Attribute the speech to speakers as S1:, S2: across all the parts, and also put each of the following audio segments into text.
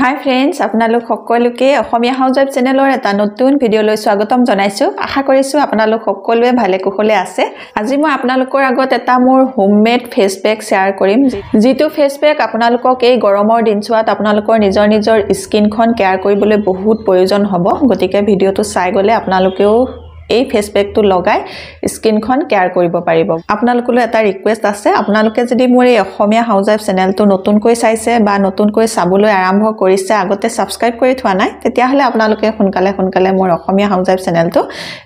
S1: হাই friends আপোনালোক সকলোকে অসমীয়া house wife চেনেলৰ এটা নতুন ভিডিঅ'লৈ স্বাগতম জনাইছোঁ। আশা কৰিছোঁ আপোনালোক সকলোৱে ভালে কুশলে আছে। আজি মই আপোনালোকৰ আগত এটা মোৰ হোমমেড ফেচ পেক শ্বেয়াৰ কৰিম। যিটো ফেচ পেক আপোনালোকক এই গৰমৰ দিনচোৱাত আপোনালোকৰ নিজৰ নিজৰ স্কিনখন কেয়াৰ কৰিবলৈ বহুত প্ৰয়োজন হ'ব। গতিকে ভিডিঅ'টো চাই গ'লে আপোনালোকেও এই ফেচ পেকটো লগাই স্কিনখন কেয়াৰ কৰিব পাৰিব। আপোনালোকলৈ এটা ৰিকুৱেষ্ট আছে। আপোনালোকে যদি মোৰ এই অসমীয়া হাউচ ৱাইফ চেনেলটো নতুনকৈ চাইছে বা নতুনকৈ চাবলৈ আৰম্ভ কৰিছে আগতে ছাবস্ক্ৰাইব কৰি থোৱা নাই তেতিয়াহ'লে আপোনালোকে সোনকালে সোনকালে মোৰ অসমীয়া হাউচ ৱাইফ চেনেলটো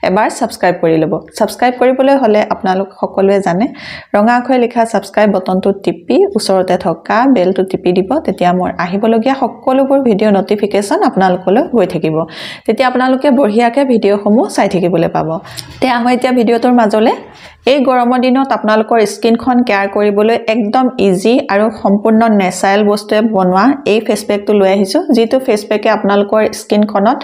S1: এবাৰ ছাবস্ক্ৰাইব কৰি ল'ব। ছাবস্ক্ৰাইব কৰিবলৈ হ'লে আপোনালোক সকলোৱে জানে ৰঙা আখৰে লিখা ছাবস্ক্ৰাইব বটনটো টিপি ওচৰতে থকা বেলটো টিপি দিব তেতিয়া মোৰ আহিবলগীয়া সকলোবোৰ ভিডিঅ' ন'টিফিকেশ্যন আপোনালোকলৈ গৈ থাকিব। তেতিয়া আপোনালোকে বঢ়িয়াকৈ ভিডিঅ'সমূহ চাই থাকিবলৈ পাব তে আহোঁ এতিয়া ভিডিঅ'টোৰ মাজলৈ। এই গৰমৰ দিনত আপোনালোকৰ স্কিনখন কেয়াৰ কৰিবলৈ একদম ইজি আৰু সম্পূৰ্ণ নেচাৰেল বস্তুৱে বনোৱা এই ফেচ পেকটো লৈ আহিছোঁ যিটো ফেচ পেকে আপোনালোকৰ স্কিনখনত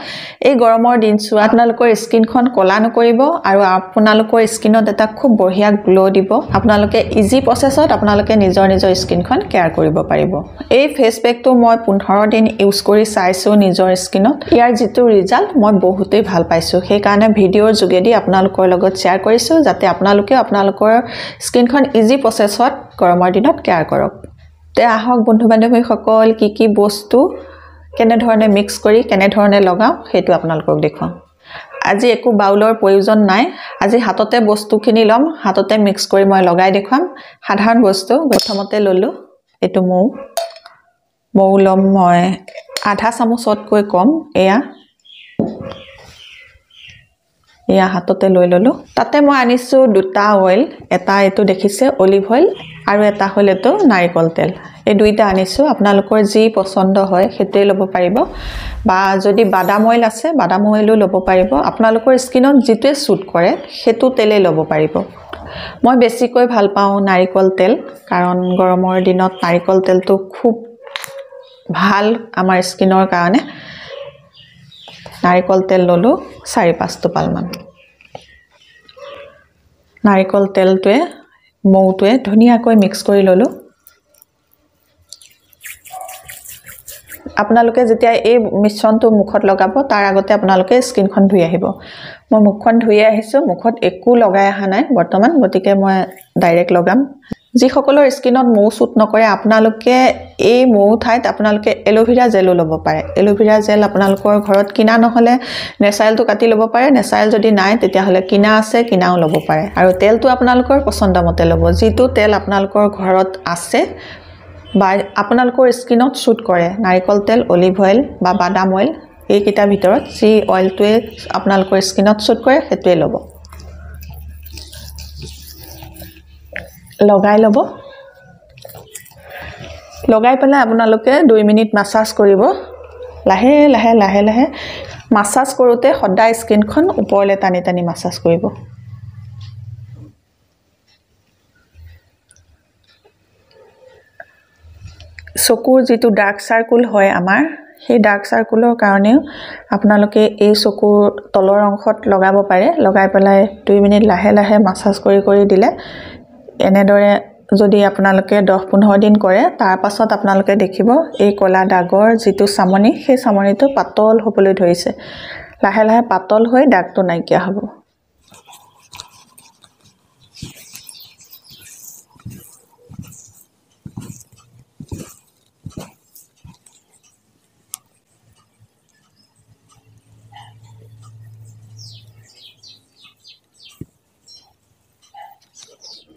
S1: এই গৰমৰ দিনচোৱা আপোনালোকৰ স্কিনখন ক'লা নকৰিব আৰু আপোনালোকৰ স্কিনত এটা খুব বঢ়িয়া গ্ল' দিব। আপোনালোকে ইজি প্ৰচেছত আপোনালোকে নিজৰ নিজৰ স্কিনখন কেয়াৰ কৰিব পাৰিব। এই ফেচ পেকটো মই পোন্ধৰ দিন ইউজ কৰি চাইছোঁ নিজৰ স্কিনত। ইয়াৰ যিটো ৰিজাল্ট মই বহুতেই ভাল পাইছোঁ। সেইকাৰণে ভিডিঅ'ৰ যোগেদি আপোনালোকৰ লগত শ্বেয়াৰ কৰিছোঁ যাতে আপোনালোকে আপোনালোকে আপোনালোকৰ স্কিনখন ইজি প্ৰচেছত গৰমৰ দিনত কেয়াৰ কৰক। তে আহক বন্ধু বান্ধৱীসকল কি কি বস্তু কেনেধৰণে মিক্স কৰি কেনেধৰণে লগাওঁ সেইটো আপোনালোকক দেখুৱাওঁ। আজি একো বাউলৰ প্ৰয়োজন নাই। আজি হাততে বস্তুখিনি ল'ম হাততে মিক্স কৰি মই লগাই দেখুৱাম। সাধাৰণ বস্তু প্ৰথমতে ল'লোঁ এইটো মৌ। মৌ ল'ম মই আধা চামুচতকৈ কম এয়া। এয়া হাততে লৈ ল'লোঁ। তাতে মই আনিছোঁ দুটা অইল এটা এইটো দেখিছে অলিভ অইল আৰু এটা হ'ল এইটো নাৰিকল তেল। এই দুইটা আনিছোঁ আপোনালোকৰ যি পচন্দ হয় সেইটোৱে ল'ব পাৰিব। বা যদি বাদাম অইল আছে বাদাম অইলো ল'ব পাৰিব। আপোনালোকৰ স্কিনত যিটোৱে শ্বুট কৰে সেইটো তেলেই ল'ব পাৰিব। মই বেছিকৈ ভাল পাওঁ নাৰিকল তেল কাৰণ গৰমৰ দিনত নাৰিকল তেলটো খুব ভাল আমাৰ স্কিনৰ কাৰণে। নাৰিকল তেল ল'লোঁ চাৰি পাঁচ টোপালমান। নাৰিকল তেলটোৱে মৌটোৱে ধুনীয়াকৈ মিক্স কৰি ল'লোঁ। আপোনালোকে যেতিয়া এই মিশ্ৰণটো মুখত লগাব তাৰ আগতে আপোনালোকে স্কিনখন ধুই আহিব। মই মুখখন ধুই আহিছোঁ মুখত একো লগাই অহা নাই বৰ্তমান গতিকে মই ডাইৰেক্ট লগাম। যিসকলৰ স্কিনত মৌ শ্বুট নকৰে আপোনালোকে এই মৌ ঠাইত আপোনালোকে এল'ভেৰা জেলো ল'ব পাৰে। এল'ভেৰা জেল আপোনালোকৰ ঘৰত কিনা নহ'লে নেচাৰেলটো কাটি ল'ব পাৰে। নেচাৰেল যদি নাই তেতিয়াহ'লে কিনা আছে কিনাও ল'ব পাৰে। আৰু তেলটো আপোনালোকৰ পচন্দমতে ল'ব। যিটো তেল আপোনালোকৰ ঘৰত আছে বা আপোনালোকৰ স্কিনত শ্বুট কৰে নাৰিকল তেল অলিভ অইল বা বাদাম অইল এইকেইটাৰ ভিতৰত যি অইলটোৱে আপোনালোকৰ স্কিনত শ্বুট কৰে সেইটোৱে ল'ব। লগাই ল'ব। লগাই পেলাই আপোনালোকে দুই মিনিট মাছাজ কৰিব। লাহে লাহে লাহে লাহে মাছাজ কৰোঁতে সদায় স্কিনখন ওপৰলৈ টানি টানি মাছাজ কৰিব। চকুৰ যিটো ডাৰ্ক চাৰ্কুল হয় আমাৰ সেই ডাৰ্ক চাৰ্কুলৰ কাৰণেও আপোনালোকে এই চকুৰ তলৰ অংশত লগাব পাৰে। লগাই পেলাই দুই মিনিট লাহে লাহে মাছাজ কৰি কৰি দিলে এনেদৰে যদি আপোনালোকে দহ পোন্ধৰ দিন কৰে তাৰপাছত আপোনালোকে দেখিব এই ক'লা দাগৰ যিটো চামনি সেই চামনিটো পাতল হ'বলৈ ধৰিছে। লাহে লাহে পাতল হৈ দাগটো নাইকিয়া হ'ব।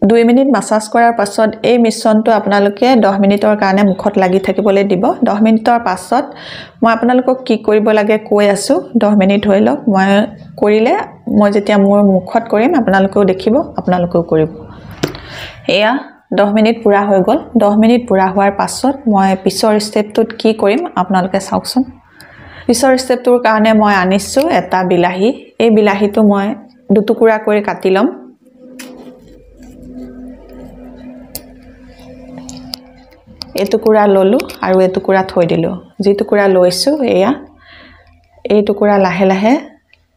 S1: দুই মিনিট মাছাজ কৰাৰ পাছত এই মিশ্ৰণটো আপোনালোকে দহ মিনিটৰ কাৰণে মুখত লাগি থাকিবলৈ দিব। দহ মিনিটৰ পাছত মই আপোনালোকক কি কৰিব লাগে কৈ আছোঁ। দহ মিনিট হৈ লওক। মই কৰিলে মই যেতিয়া মোৰ মুখত কৰিম আপোনালোকেও দেখিব আপোনালোকেও কৰিব। এয়া দহ মিনিট পূৰা হৈ গ'ল। দহ মিনিট পূৰা হোৱাৰ পাছত মই পিছৰ ষ্টেপটোত কি কৰিম আপোনালোকে চাওকচোন। পিছৰ ষ্টেপটোৰ কাৰণে মই আনিছোঁ এটা বিলাহী। এই বিলাহীটো মই দুটুকুৰা কৰি কাটি ল'ম। এটুকুৰা ল'লোঁ আৰু এটুকুৰা থৈ দিলোঁ। যি টুকুৰা লৈছোঁ এয়া এই টুকুৰা লাহে লাহে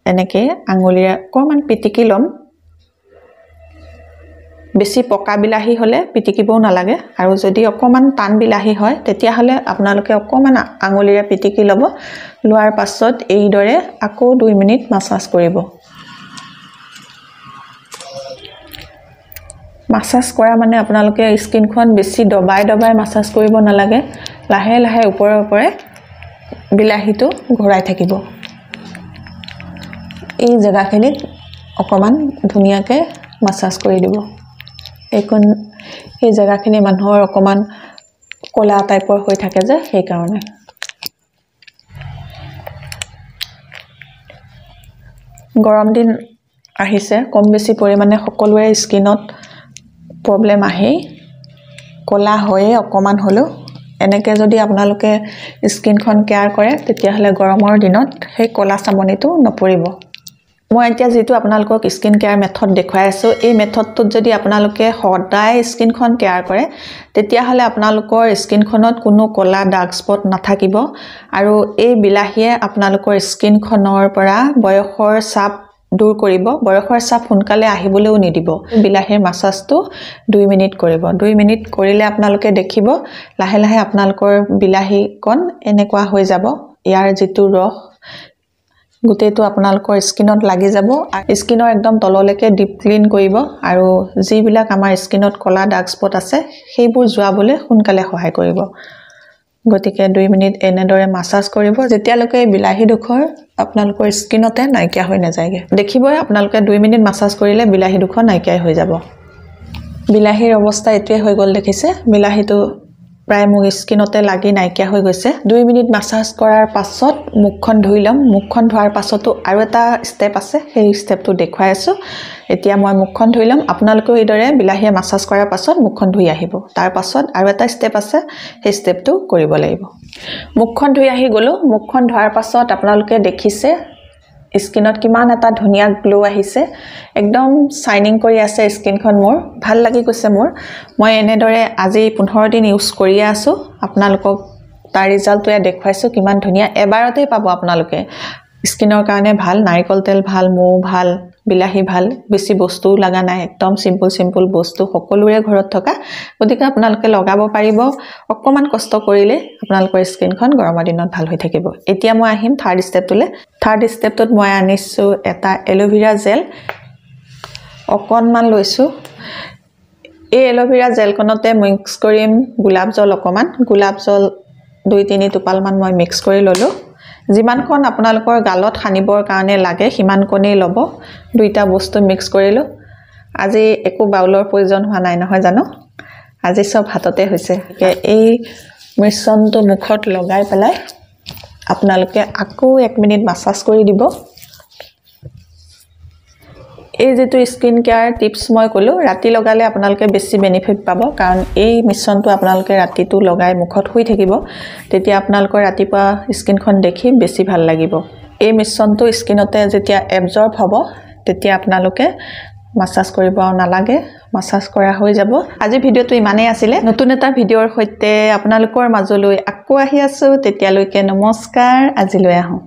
S1: এনেকৈ আঙুলিৰে অকণমান পিটিকি ল'ম। বেছি পকা বিলাহী হ'লে পিটিকিবও নালাগে আৰু যদি অকণমান টান বিলাহী হয় তেতিয়াহ'লে আপোনালোকে অকণমান আঙুলিৰে পিটিকি ল'ব। লোৱাৰ পাছত এইদৰে আকৌ দুই মিনিট মাছাজ কৰিব। মাছাজ কৰা মানে আপোনালোকে স্কিনখন বেছি দবাই দবাই মাছাজ কৰিব নালাগে। লাহে লাহে ওপৰে ওপৰে বিলাহীটো ঘূৰাই থাকিব। এই জেগাখিনিত অকণমান ধুনীয়াকৈ মাছাজ কৰি দিব। এইকণ এই জেগাখিনি মানুহৰ অকণমান ক'লা টাইপৰ হৈ থাকে যে সেইকাৰণে। গৰম দিন আহিছে কম বেছি পৰিমাণে সকলোৰে স্কিনত প্ৰব্লেম আহেই। ক'লা হয়েই অকণমান হ'লেও। এনেকৈ যদি আপোনালোকে স্কিনখন কেয়াৰ কৰে তেতিয়াহ'লে গৰমৰ দিনত সেই ক'লা চামনিটো নপৰিব। মই এতিয়া যিটো আপোনালোকক স্কিন কেয়াৰ মেথড দেখুৱাই আছোঁ এই মেথডটোত যদি আপোনালোকে সদায় স্কিনখন কেয়াৰ কৰে তেতিয়াহ'লে আপোনালোকৰ স্কিনখনত কোনো ক'লা ডাৰ্ক স্পট নাথাকিব। আৰু এই বিলাহীয়ে আপোনালোকৰ স্কিনখনৰ পৰা বয়সৰ চাপ দূৰ কৰিব বয়সৰ চাপ সোনকালে আহিবলৈও নিদিব। বিলাহীৰ মাছাজটো দুই মিনিট কৰিব। দুই মিনিট কৰিলে আপোনালোকে দেখিব লাহে লাহে আপোনালোকৰ বিলাহীকণ এনেকুৱা হৈ যাব। ইয়াৰ যিটো ৰস গোটেইটো আপোনালোকৰ স্কিনত লাগি যাব। স্কিনৰ একদম তললৈকে ডিপ ক্লিন কৰিব। আৰু যিবিলাক আমাৰ স্কিনত ক'লা ডাৰ্ক স্পট আছে সেইবোৰ যোৱাবলৈ সোনকালে সহায় কৰিব। গতিকে দুই মিনিট এনেদৰে মাছাজ কৰিব যেতিয়ালৈকে এই বিলাহীডোখৰ আপোনালোকৰ স্কিনতে নাইকিয়া হৈ নাযায়গৈ। দেখিবই আপোনালোকে দুই মিনিট মাছাজ কৰিলে বিলাহীডোখৰ নাইকিয়াই হৈ যাব। বিলাহীৰ অৱস্থা এইটোৱে হৈ গ'ল দেখিছে। বিলাহীটো প্ৰায় মোৰ স্কিনতে লাগি নাইকিয়া হৈ গৈছে। দুই মিনিট মাছাজ কৰাৰ পাছত মুখখন ধুই ল'ম। মুখখন ধোৱাৰ পাছতো আৰু এটা ষ্টেপ আছে সেই ষ্টেপটো দেখুৱাই আছোঁ। এতিয়া মই মুখখন ধুই ল'ম। আপোনালোকেও এইদৰে বিলাহীয়ে মাছাজ কৰাৰ পাছত মুখখন ধুই আহিব। তাৰ পাছত আৰু এটা ষ্টেপ আছে সেই ষ্টেপটো কৰিব লাগিব। মুখখন ধুই আহি গ'লোঁ। মুখখন ধোৱাৰ পাছত আপোনালোকে দেখিছে স্কিনত কিমান এটা ধুনীয়া গ্ল' আহিছে। একদম চাইনিং কৰি আছে স্কিনখন মোৰ। ভাল লাগি গৈছে মোৰ। মই এনেদৰে আজি পোন্ধৰ দিন ইউজ কৰিয়ে আছোঁ। আপোনালোকক তাৰ ৰিজাল্টটোৱে দেখুৱাইছোঁ। কিমান ধুনীয়া। এবাৰতেই পাব আপোনালোকে। স্কিনৰ কাৰণে ভাল নাৰিকল তেল ভাল মৌ ভাল বিলাহী ভাল বেছি বস্তুও লগা নাই একদম চিম্পুল চিম্পুল বস্তু সকলোৰে ঘৰত থকা। গতিকে আপোনালোকে লগাব পাৰিব অকণমান কষ্ট কৰিলে আপোনালোকৰ স্কিনখন গৰমৰ দিনত ভাল হৈ থাকিব। এতিয়া মই আহিম থাৰ্ড ষ্টেপটোলৈ থাৰ্ড ষ্টেপটোত মই আনিছোঁ এটা এল'ভেৰা জেল অকণমান লৈছোঁ। এই এল'ভেৰা জেলখনতে মিক্স কৰিম গোলাপ জল অকণমান। গোলাপ জল দুই তিনি টোপালমান মই মিক্স কৰি ল'লোঁ। যিমানকণ আপোনালোকৰ গালত সানিবৰ কাৰণে লাগে সিমানকণেই ল'ব। দুইটা বস্তু মিক্স কৰিলোঁ। আজি একো বাউলৰ প্ৰয়োজন হোৱা নাই নহয় জানো? আজি চব হাততে হৈছে। এই মিশ্ৰণটো মুখত লগাই পেলাই আপোনালোকে আকৌ এক মিনিট মাছাজ কৰি দিব। এই যিটো স্কিন কেয়াৰ টিপছ মই ক'লোঁ ৰাতি লগালে আপোনালোকে বেছি বেনিফিট পাব। কাৰণ এই মিশ্ৰণটো আপোনালোকে ৰাতিটো লগাই মুখত শুই থাকিব। তেতিয়া আপোনালোকৰ ৰাতিপুৱা স্কিনখন দেখি বেছি ভাল লাগিব। এই মিশ্ৰণটো স্কিনতে যেতিয়া এবজৰ্ব হ'ব তেতিয়া আপোনালোকে মাছাজ কৰিব নালাগে। মাছাজ কৰা হৈ যাব। আজি ভিডিঅ'টো ইমানেই আছিলে। নতুন এটা ভিডিঅ'ৰ সৈতে আপোনালোকৰ মাজলৈ আকৌ আহি আছোঁ। তেতিয়ালৈকে নমস্কাৰ। আজিলৈ আহোঁ।